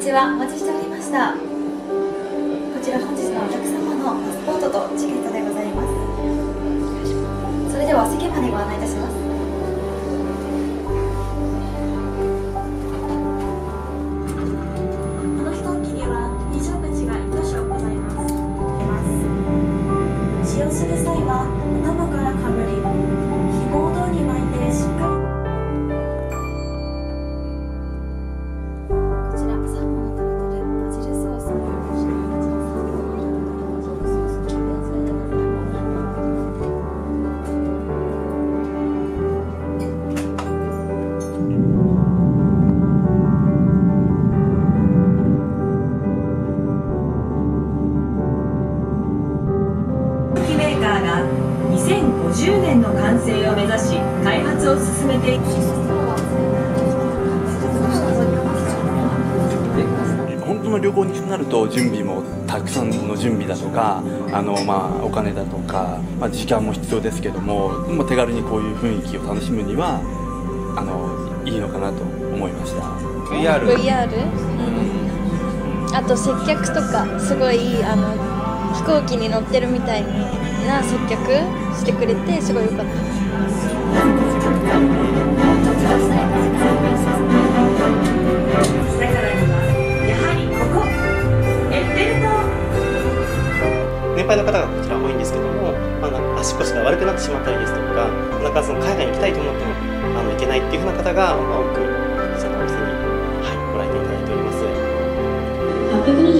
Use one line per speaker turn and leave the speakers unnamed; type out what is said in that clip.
日はお待ちしておりました。こちら本日のお客様のパスポートとチケットでございます。
2050年の完成を目指し開発を進めていき。
本当の旅行になると準備もたくさんの準備だとかあの、まあ、お金だとか、まあ、時間も必要ですけどももう手軽にこういう雰囲気を楽しむにはあのいいのかなと思いました。VR,
VR? うん、あと接客とかすごいあの飛行機に乗ってるみたいな接客してくれてすごい良かった
だからにはやはりここエッフェル塔
年配の方がこちら多いんですけども、まあ、足腰が悪くなってしまったりですとか、なかなかその海外に行きたいと思ってもあの行けないっていうふうな方が、まあ、多くこちらのお店に、はい、ご来店いただいております。